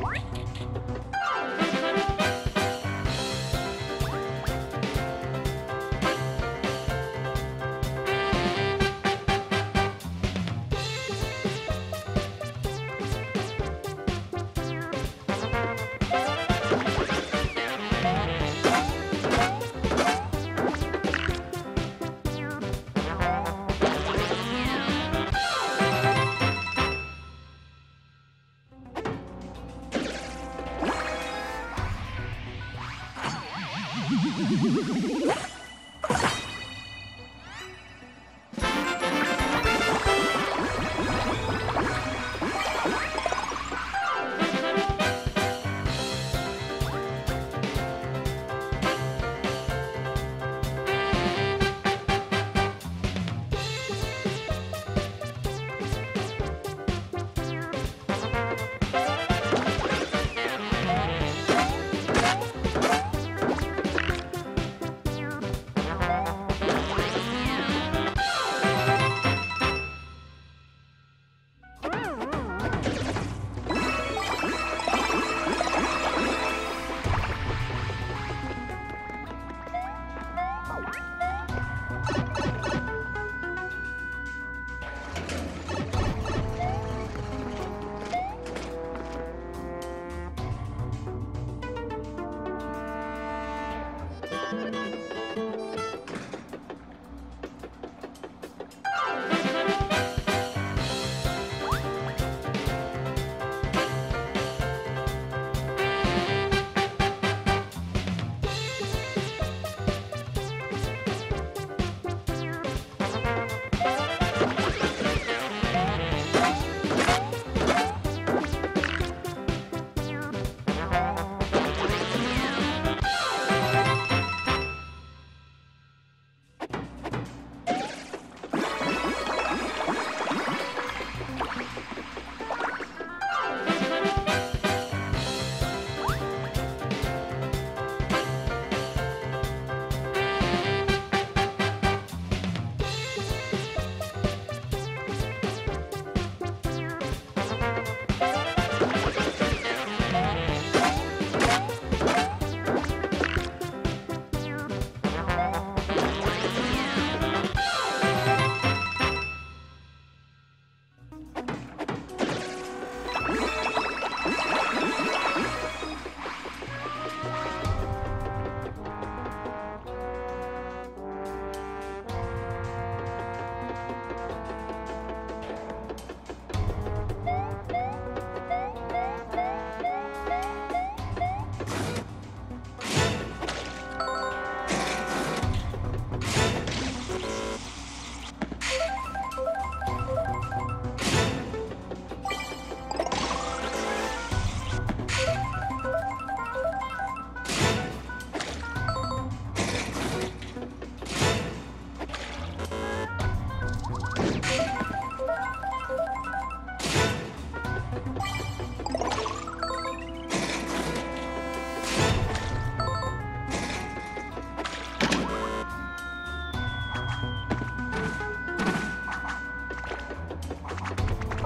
Thank you. What?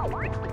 Oh, my God.